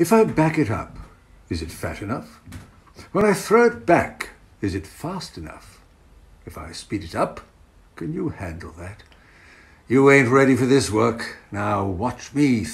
If I back it up, is it fat enough? When I throw it back, is it fast enough? If I speed it up, can you handle that? You ain't ready for this work. Now watch me